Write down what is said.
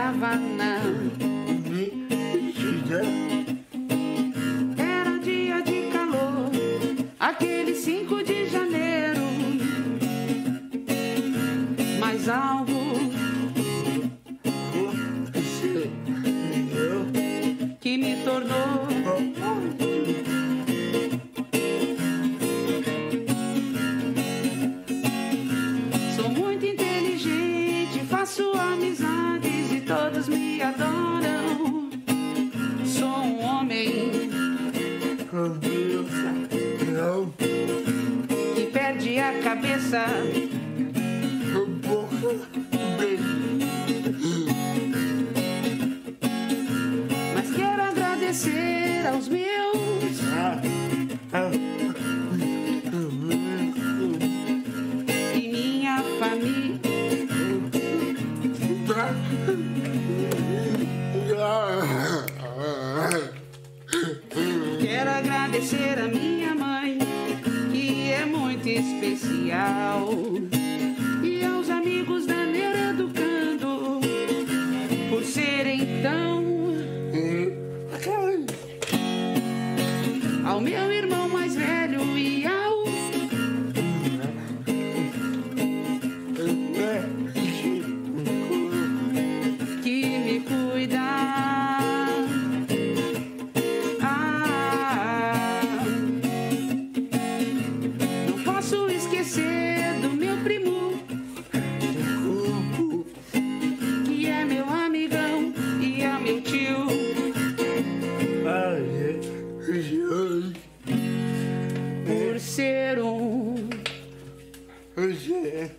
caravana. Era dia de calor, aquele 5 de janeiro. Mas algo Não. Que perde a cabeça. Mas quero agradecer aos meus. E minha família. Quero agradecer a minha mãe, que é muito especial. E aos amigos da Neura Educando, por serem tão. Ao meu irmão mais velho e ao. Por ser um Você.